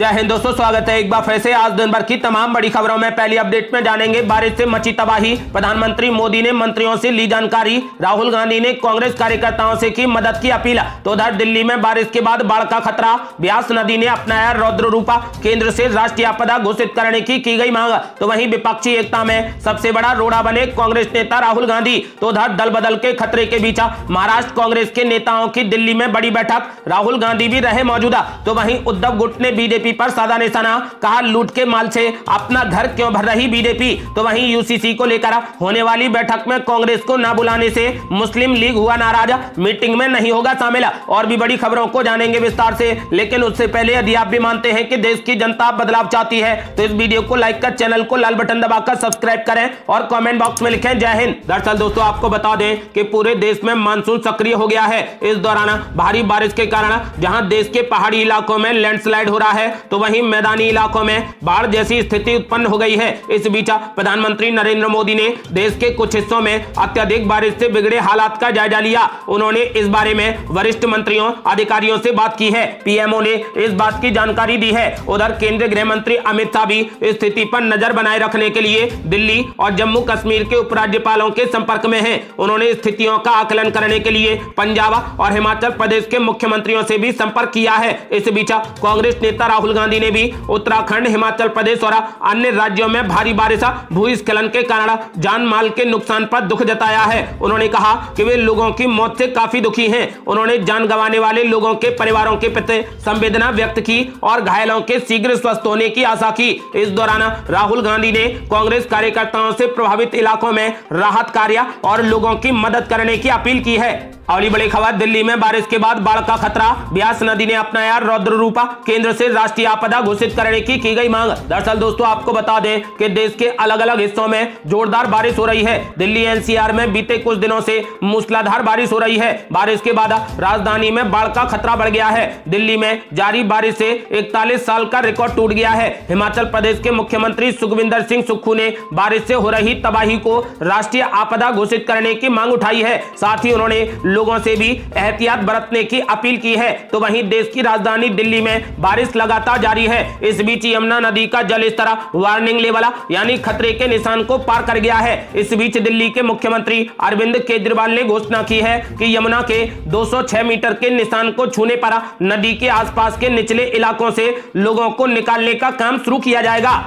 जय हिंद दोस्तों, स्वागत है एक बार फिर से। आज दिन भर की तमाम बड़ी खबरों में पहली अपडेट में जानेंगे। बारिश से मची तबाही, प्रधानमंत्री मोदी ने मंत्रियों से ली जानकारी। राहुल गांधी ने कांग्रेस कार्यकर्ताओं से की मदद की अपील। तो उधर दिल्ली में बारिश के बाद बाढ़ का खतरा। ब्यास नदी ने अपनाया रौद्र रूपा केंद्र से राष्ट्रीय आपदा घोषित करने की की गई मांग। तो वही विपक्षी एकता में सबसे बड़ा रोड़ा बने कांग्रेस नेता राहुल गांधी। तो उधर दल बदल के खतरे के बीच महाराष्ट्र कांग्रेस के नेताओं की दिल्ली में बड़ी बैठक। राहुल गांधी भी रहे मौजूदा। तो वही उद्धव गुट ने बीजेपी बीजेपी पर सादा निशाना, कहा, लूट के माल से अपना घर क्यों भर रही बीजेपी? तो वहीं यूसीसी को लेकर होने वाली बैठक में कांग्रेस को न बुलाने से मुस्लिम लीग हुआ नाराज़। मीटिंग में नहीं होगा शामिल, और भी बड़ी खबरों को जानेंगे विस्तार से। लेकिन उससे पहले यदि आप भी मानते हैं कि देश की जनता बदलाव चाहती है तो इस वीडियो को लाइक कर, चैनल को लाल बटन दबाकर सब्सक्राइब करें और कमेंट बॉक्स में लिखें, जय हिंद। दरअसल दोस्तों, आपको बता दें कि पूरे देश में मानसून सक्रिय हो गया है। इस दौरान भारी बारिश के कारण जहाँ देश के पहाड़ी इलाकों में लैंडस्लाइड हो रहा है तो वहीं मैदानी इलाकों में बाढ़ जैसी स्थिति उत्पन्न हो गई है। इस बीच प्रधानमंत्री नरेंद्र मोदी ने देश के कुछ हिस्सों में अत्यधिक बारिश से बिगड़े हालात का जायजा लिया। उन्होंने इस बारे में वरिष्ठ मंत्रियों, अधिकारियों से बात की है। पीएमओ ने इस बात की जानकारी दी है। उधर केंद्रीय गृह मंत्री अमित शाह भी स्थिति पर नज़र बनाए रखने के लिए दिल्ली और जम्मू कश्मीर के उपराज्यपालों के संपर्क में है। उन्होंने स्थितियों का आकलन करने के लिए पंजाब और हिमाचल प्रदेश के मुख्यमंत्रियों से भी संपर्क किया है। इस बीच कांग्रेस नेता राहुल गांधी ने भी उत्तराखंड, हिमाचल प्रदेश और अन्य राज्यों में भारी बारिश, भूस्खलन के कारण जान माल के नुकसान पर दुख जताया है। उन्होंने कहा कि वे लोगों की मौत से काफ़ी दुखी हैं। उन्होंने जान गंवाने वाले लोगों के परिवारों के प्रति संवेदना व्यक्त की और घायलों के शीघ्र स्वस्थ होने की आशा की। इस दौरान राहुल गांधी ने कांग्रेस कार्यकर्ताओं से प्रभावित इलाकों में राहत कार्य और लोगों की मदद करने की अपील की है। अगली बड़ी खबर, दिल्ली में बारिश के बाद बाढ़ का खतरा। ब्यास नदी ने अपनाया रौद्र रूपा, केंद्र से राष्ट्रीय आपदा घोषित करने की की गई मांग। दरअसल दोस्तों, आपको बता दें कि देश के अलग अलग हिस्सों में जोरदार बारिश हो रही है। दिल्ली एनसीआर में बीते कुछ दिनों से मूसलाधार बारिश हो रही है। बारिश के बाद राजधानी में बाढ़ का खतरा बढ़ गया है। दिल्ली में जारी बारिश से इकतालीस साल का रिकॉर्ड टूट गया है। हिमाचल प्रदेश के मुख्यमंत्री सुखविंदर सिंह सुक्खू ने बारिश से हो रही तबाही को राष्ट्रीय आपदा घोषित करने की मांग उठाई है। साथ ही उन्होंने लोगों से भी एहतियात बरतने की अपील की है। तो वहीं देश की राजधानी दिल्ली में बारिश लगातार जारी है। इस बीच यमुना नदी का जल स्तर वार्निंग लेवल, यानी खतरे के निशान को पार कर गया है। इस बीच दिल्ली के मुख्यमंत्री अरविंद केजरीवाल ने घोषणा की है कि यमुना के 206 मीटर के निशान को छूने पर नदी के आसपास के निचले इलाकों से लोगों को निकालने का काम शुरू किया जाएगा।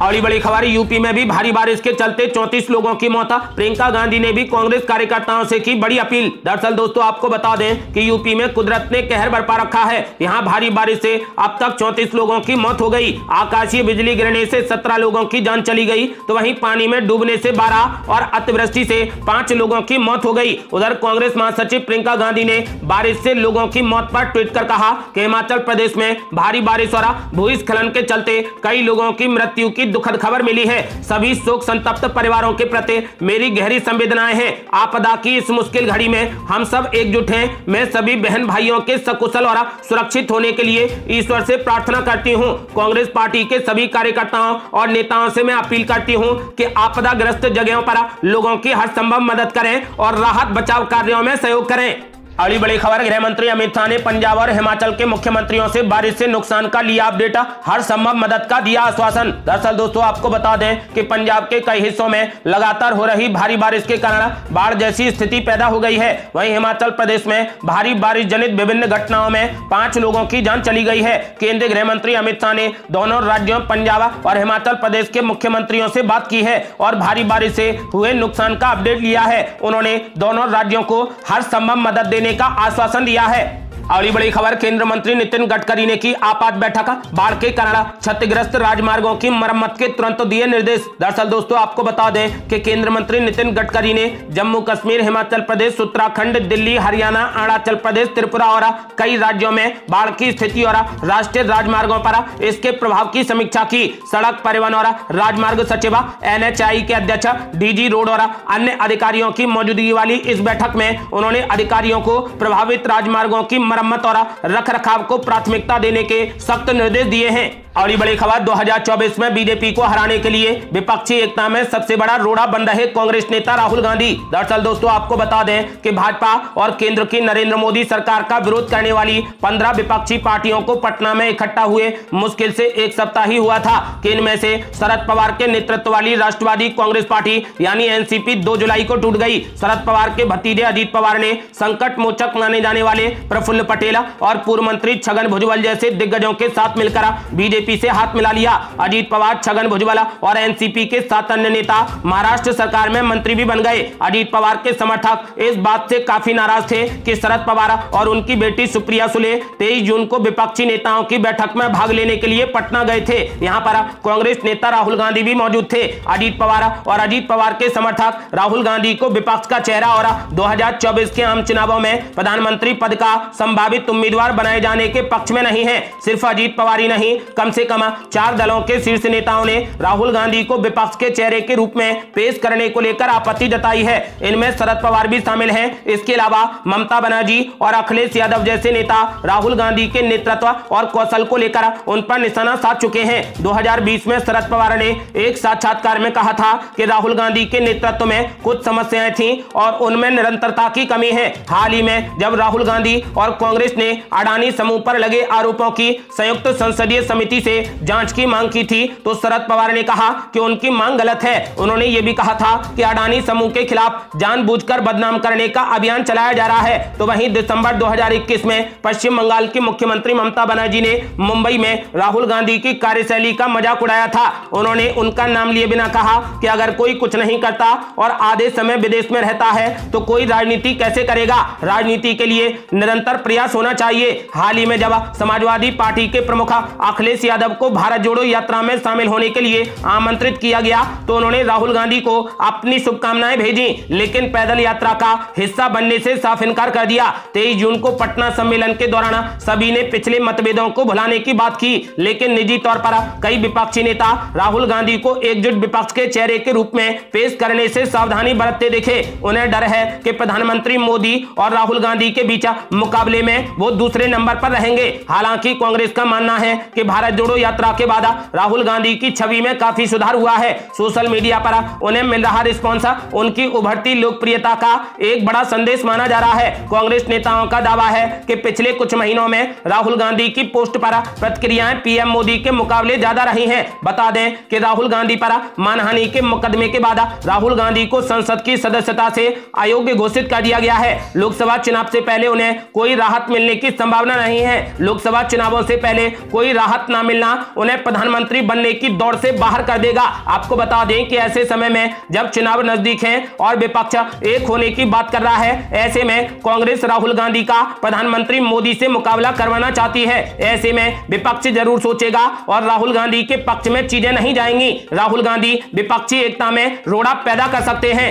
अगली बड़ी खबर। यूपी में भी भारी बारिश के चलते चौंतीस लोगों की मौत। प्रियंका गांधी ने भी कांग्रेस कार्यकर्ताओं से की बड़ी अपील। दरअसल दोस्तों, आपको बता दें कि यूपी में कुदरत ने कहर बरपा रखा है। यहाँ भारी बारिश से अब तक चौंतीस लोगों की मौत हो गई। आकाशीय बिजली गिरने से सत्रह लोगों की जान चली गई। तो वहीं पानी में डूबने से बारह और अतिवृष्टि से पाँच लोगों की मौत हो गई। उधर कांग्रेस महासचिव प्रियंका गांधी ने बारिश से लोगों की मौत पर ट्वीट कर कहा कि हिमाचल प्रदेश में भारी बारिश और भूस्खलन के चलते कई लोगों की मृत्यु की दुखद खबर मिली है। सभी शोक संतप्त परिवारों के प्रति मेरी गहरी संवेदनाएँ हैं। आपदा की इस मुश्किल घड़ी में हम सब एकजुट हैं। मैं सभी बहन भाइयों के सकुशल और सुरक्षित होने के लिए ईश्वर से प्रार्थना करती हूँ। कांग्रेस पार्टी के सभी कार्यकर्ताओं और नेताओं से मैं अपील करती हूँ कि आपदाग्रस्त जगहों पर लोगों की हर संभव मदद करें और राहत बचाव कार्यों में सहयोग करें। अगली बड़ी खबर, गृह मंत्री अमित शाह ने पंजाब और हिमाचल के मुख्यमंत्रियों से बारिश से नुकसान का लिया अपडेट। हर संभव मदद का दिया आश्वासन। दरअसल दोस्तों, आपको बता दें कि पंजाब के कई हिस्सों में लगातार हो रही भारी बारिश के कारण बाढ़ जैसी स्थिति पैदा हो गई है। वहीं हिमाचल प्रदेश में भारी बारिश जनित विभिन्न घटनाओं में पाँच लोगों की जान चली गई है। केंद्रीय गृह मंत्री अमित शाह ने दोनों राज्यों, पंजाब और हिमाचल प्रदेश के मुख्यमंत्रियों से बात की है और भारी बारिश से हुए नुकसान का अपडेट लिया है। उन्होंने दोनों राज्यों को हर संभव मदद देने देने का आश्वासन दिया है। अगली बड़ी खबर केंद्र मंत्री नितिन गडकरी ने की आपात बैठक। बाढ़ के कारण क्षतिग्रस्त राजमार्गों की मरम्मत के तुरंत दिए निर्देश। दरअसल दोस्तों, आपको बता दें कि केंद्र मंत्री नितिन गडकरी ने जम्मू कश्मीर, हिमाचल प्रदेश, उत्तराखंड, दिल्ली, हरियाणा, अरुणाचल प्रदेश, त्रिपुरा और कई राज्यों में बाढ़ की स्थिति और राष्ट्रीय राजमार्गों पर इसके प्रभाव की समीक्षा की। सड़क परिवहन और राजमार्ग सचिव एन के अध्यक्ष, डीजी रोड और अन्य अधिकारियों की मौजूदगी वाली इस बैठक में उन्होंने अधिकारियों को प्रभावित राजमार्गों की मरम्मत और रख रखाव को प्राथमिकता देने के सख्त निर्देश दिए हैं। ये बड़ी खबर 2024 में बीजेपी को हराने के लिए विपक्षी एकता में सबसे बड़ा रोड़ा बन रहे कांग्रेस नेता राहुल गांधी। दरअसल दोस्तों, आपको बता दें कि भाजपा और केंद्र की नरेंद्र मोदी सरकार का विरोध करने वाली पंद्रह विपक्षी पार्टियों को पटना में इकट्ठा हुए मुश्किल से एक सप्ताह ही हुआ था कि इनमें से शरद पवार के नेतृत्व वाली राष्ट्रवादी कांग्रेस पार्टी, यानी एनसीपी, दो जुलाई को टूट गई। शरद पवार के भतीजे अजीत पवार ने संकट मोचक माने जाने वाले प्रफुल्ल पटेल और पूर्व मंत्री छगन भुजबल जैसे दिग्गजों के साथ मिलकर बीजेपी बीजेपी से हाथ मिला लिया। अजीत पवार, छगन भुजबल और एनसीपी के सात अन्य नेता महाराष्ट्र सरकार में मंत्री भी बन गए। अजीत पवार के समर्थक इस बात से काफ़ी नाराज़ थे कि शरद पवार और उनकी बेटी सुप्रिया सुले तेईस जून को विपक्षी नेताओं की बैठक में भाग लेने के लिए पटना गए थे। यहाँ पर कांग्रेस नेता राहुल गांधी भी मौजूद थे। अजीत पवार और अजीत पवार के समर्थक राहुल गांधी को विपक्ष का चेहरा और 2024 के आम चुनावों में प्रधानमंत्री पद का संभावित उम्मीदवार बनाए जाने के पक्ष में नहीं है। सिर्फ़ अजीत पवार ही नहीं, कम से कम। चार दलों के शीर्ष नेताओं ने राहुल गांधी को विपक्ष के चेहरे के रूप में पेश करने को लेकर आपत्ति जताई है। इनमें शरद पवार भी शामिल हैं। इसके अलावा ममता बनर्जी और अखिलेश यादव जैसे नेता राहुल गांधी के नेतृत्व और कौशल को लेकर उन पर निशाना साध चुके हैं। 2020 में शरद पवार ने एक साक्षात्कार में कहा था कि राहुल गांधी के नेतृत्व में कुछ समस्याएँ थी और उनमें निरंतरता की कमी है। हाल ही में जब राहुल गांधी और कांग्रेस ने अडानी समूह पर लगे आरोपों की संयुक्त संसदीय समिति से जाँच की मांग की थी तो शरद पवार ने कहा कि उनकी मांग गलत है। उन्होंने ये भी कहा था कि अडानी समूह के खिलाफ जानबूझकर बदनाम करने का अभियान चलाया जा रहा है। तो वहीं दिसंबर 2021 में पश्चिम बंगाल की मुख्यमंत्री ममता बनर्जी ने मुंबई में राहुल गांधी की कार्यशैली का मज़ाक उड़ाया था। उन्होंने उनका नाम लिए बिना कहा कि अगर कोई कुछ नहीं करता और आधे समय विदेश में रहता है तो कोई राजनीति कैसे करेगा? राजनीति के लिए निरंतर प्रयास होना चाहिए। हाल ही में जब समाजवादी पार्टी के प्रमुख अखिलेश यादव को भारत जोड़ो यात्रा में शामिल होने के लिए आमंत्रित किया गया। तो उन्होंने राहुल गांधी को अपनी शुभकामनाएँ भेजी, लेकिन पैदल यात्रा का हिस्सा बनने से साफ़ इनकार कर दिया। तेईस जून को पटना सम्मेलन के दौरान सभी ने पिछले मतभेदों को भुलाने की बात की, लेकिन निजी तौर पर कई विपक्षी नेता राहुल गांधी को एकजुट विपक्ष के चेहरे के रूप में पेश करने से सावधानी बरतते देखे। उन्हें डर है कि प्रधानमंत्री मोदी और राहुल गांधी के बीच मुकाबले में वो दूसरे नंबर पर रहेंगे। हालाँकि कांग्रेस का मानना है कि भारत जोड़ो यात्रा के बाद राहुल गांधी की छवि में काफ़ी सुधार हुआ है। सोशल मीडिया पर उन्हें मिल रहा रिस्पॉन्स उनकी उभरती लोकप्रियता का एक बड़ा संदेश माना जा रहा है। कांग्रेस नेताओं का दावा है कि पिछले कुछ महीनों में राहुल गांधी की पोस्ट पर प्रतिक्रियाएँ पीएम मोदी के मुकाबले ज़्यादा रही हैं। बता दें कि राहुल गांधी पर मानहानि के मुकदमे के बाद राहुल गांधी को संसद की सदस्यता से अयोग्य घोषित कर दिया गया है। लोकसभा चुनाव से पहले उन्हें कोई राहत मिलने की संभावना नहीं है। लोकसभा चुनावों से पहले कोई राहत न मिलना उन्हें प्रधानमंत्री बनने की दौड़ से बाहर कर देगा। आपको बता दें कि ऐसे समय में जब चुनाव नज़दीक है और विपक्ष एक होने की बात कर रहा है, ऐसे में कांग्रेस राहुल गांधी का प्रधानमंत्री मोदी से मुकाबला करवाना चाहती है। ऐसे में विपक्ष ज़रूर सोचेगा और राहुल गांधी के पक्ष में चीज़ें नहीं जाएँगी। राहुल गांधी विपक्षी एकता में रोड़ा पैदा कर सकते हैं।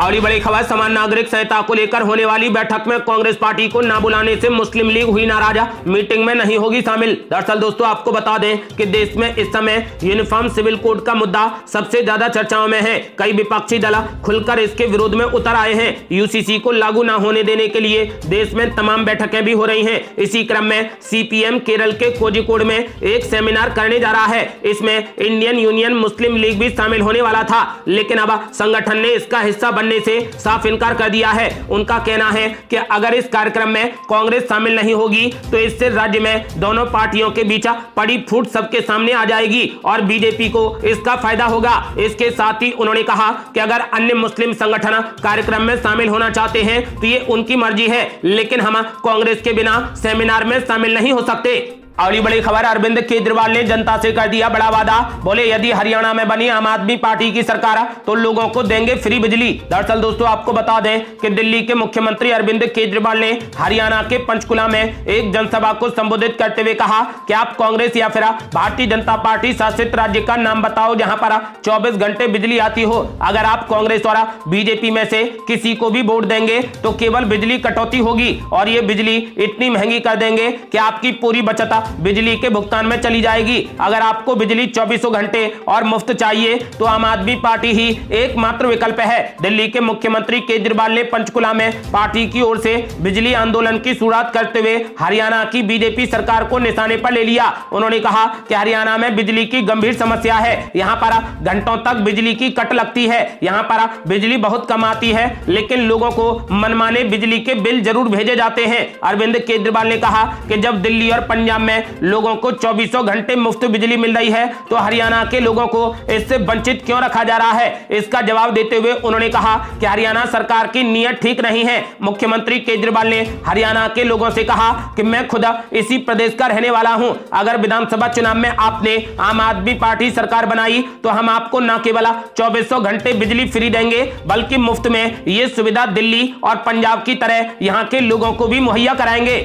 अगली बड़ी खबर, समान नागरिक संहिता को लेकर होने वाली बैठक में कांग्रेस पार्टी को न बुलाने से मुस्लिम लीग हुई नाराजा। मीटिंग में नहीं होगी शामिल। दरअसल दोस्तों, आपको बता दें कि देश में इस समय यूनिफॉर्म सिविल कोड का मुद्दा सबसे ज़्यादा चर्चाओं में है। कई विपक्षी दल खुलकर इसके विरोध में उतर आए हैं। यूसीसी को लागू न होने देने के लिए देश में तमाम बैठकें भी हो रही है। इसी क्रम में सीपीएम केरल के कोजिकोड में एक सेमिनार करने जा रहा है। इसमें इंडियन यूनियन मुस्लिम लीग भी शामिल होने वाला था। लेकिन अब संगठन ने इसका हिस्सा बन करने से साफ़ इनकार कर दिया है। उनका कहना है कि अगर इस कार्यक्रम में कांग्रेस शामिल नहीं होगी तो इससे राज्य में दोनों पार्टियों के बीच पड़ी फूट सबके सामने आ जाएगी और बीजेपी को इसका फ़ायदा होगा। इसके साथ ही उन्होंने कहा कि अगर अन्य मुस्लिम संगठन कार्यक्रम में शामिल होना चाहते हैं तो ये उनकी मर्ज़ी है, लेकिन हम कांग्रेस के बिना सेमिनार में शामिल नहीं हो सकते। अगली बड़ी खबर, अरविंद केजरीवाल ने जनता से कर दिया बड़ा वादा। बोले, यदि हरियाणा में बनी आम आदमी पार्टी की सरकार तो लोगों को देंगे फ्री बिजली। दरअसल दोस्तों, आपको बता दें कि दिल्ली के मुख्यमंत्री अरविंद केजरीवाल ने हरियाणा के पंचकुला में एक जनसभा को संबोधित करते हुए कहा कि आप कांग्रेस या फिर भारतीय जनता पार्टी शासित राज्य का नाम बताओ जहाँ पर चौबीस घंटे बिजली आती हो? अगर आप कांग्रेस और बीजेपी में से किसी को भी वोट देंगे तो केवल बिजली कटौती होगी और ये बिजली इतनी महँगी कर देंगे कि आपकी पूरी बचत बिजली के भुगतान में चली जाएगी। अगर आपको बिजली चौबीसों घंटे और मुफ़्त चाहिए तो आम आदमी पार्टी ही एकमात्र विकल्प है। दिल्ली के मुख्यमंत्री केजरीवाल ने पंचकुला में पार्टी की ओर से बिजली आंदोलन की शुरुआत करते हुए हरियाणा की बीजेपी सरकार को निशाने पर ले लिया। उन्होंने कहा कि हरियाणा में बिजली की गंभीर समस्या है। यहाँ पर घंटों तक बिजली की कट लगती है। यहाँ पर बिजली बहुत कम आती है, लेकिन लोगों को मनमाने बिजली के बिल ज़रूर भेजे जाते हैं। अरविंद केजरीवाल ने कहा कि जब दिल्ली और पंजाब में लोगों को चौबीसों घंटे मुफ़्त बिजली मिल रही है। तो हरियाणा के लोगों को इससे वंचित क्यों रखा जा रहा है? इसका जवाब देते हुए उन्होंने कहा कि हरियाणा सरकार की नीयत ठीक नहीं है। मुख्यमंत्री केजरीवाल ने हरियाणा के लोगों से कहा कि मैं खुद इसी प्रदेश का रहने वाला हूँ। अगर विधानसभा चुनाव में आपने आम आदमी पार्टी सरकार बनाई तो हम आपको न केवल चौबीसों घंटे बिजली फ्री देंगे, बल्कि मुफ़्त में ये सुविधा दिल्ली और पंजाब की तरह यहाँ के लोगों को भी मुहैया कराएँगे।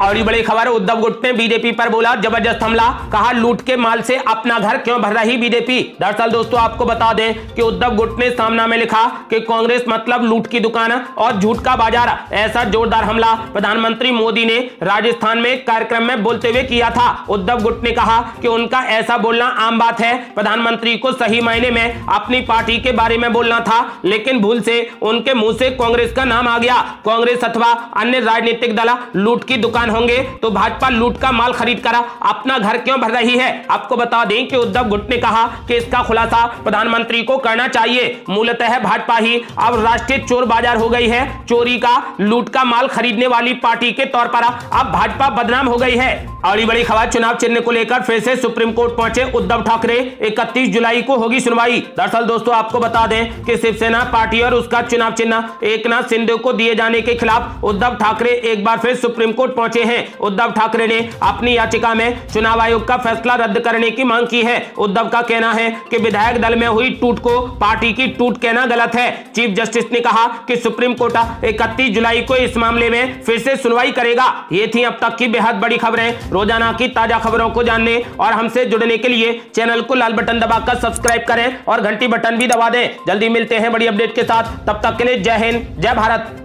और ये बड़ी खबर उद्धव गुट ने बीजेपी पर बोला, ज़बरदस्त हमला। कहा, लूट के माल से अपना घर क्यों भर रही बीजेपी दरअसल दोस्तों, आपको बता दें कि उद्धव गुट ने सामना में लिखा कि कांग्रेस मतलब लूट की दुकान और झूठ का बाज़ार। ऐसा जोरदार हमला प्रधानमंत्री मोदी ने राजस्थान में कार्यक्रम में बोलते हुए किया था। उद्धव गुट ने कहा कि उनका ऐसा बोलना आम बात है। प्रधानमंत्री को सही मायने में अपनी पार्टी के बारे में बोलना था, लेकिन भूल से उनके मुँह से कांग्रेस का नाम आ गया। कांग्रेस अथवा अन्य राजनीतिक दल लूट की दुकान परेशान होंगे तो भाजपा लूट का माल खरीद कर। अपना घर क्यों भर रही है? आपको बता दें कि उद्धव गुट ने कहा कि इसका खुलासा प्रधानमंत्री को करना चाहिए। मूलतः भाजपा ही अब राष्ट्रीय चोर बाज़ार हो गई है। चोरी का, लूट का माल खरीदने वाली पार्टी के तौर पर अब भाजपा बदनाम हो गई है। अड़ी बड़ी खबर, चुनाव चिन्ह को लेकर फिर से सुप्रीम कोर्ट पहुँचे उद्धव ठाकरे। 31 जुलाई को होगी सुनवाई। दरअसल दोस्तों, आपको बता दें कि शिवसेना पार्टी और उसका चुनाव चिन्ह एकनाथ सिंधे को दिए जाने के खिलाफ उद्धव ठाकरे एक बार फिर सुप्रीम कोर्ट पहुँचे हैं। उद्धव ठाकरे ने अपनी याचिका में चुनाव आयोग का फैसला रद्द करने की मांग की है। उद्धव का कहना है कि विधायक दल में हुई टूट को पार्टी की टूट कहना गलत है। चीफ जस्टिस ने कहा कि सुप्रीम कोर्ट इकतीस जुलाई को इस मामले में फिर से सुनवाई करेगा। ये थी अब तक की बेहद बड़ी खबरें। रोज़ाना की ताज़ा खबरों को जानने और हमसे जुड़ने के लिए चैनल को लाल बटन दबाकर सब्सक्राइब करें और घंटी बटन भी दबा दें। जल्दी मिलते हैं बड़ी अपडेट के साथ। तब तक के लिए जय हिंद, जय भारत।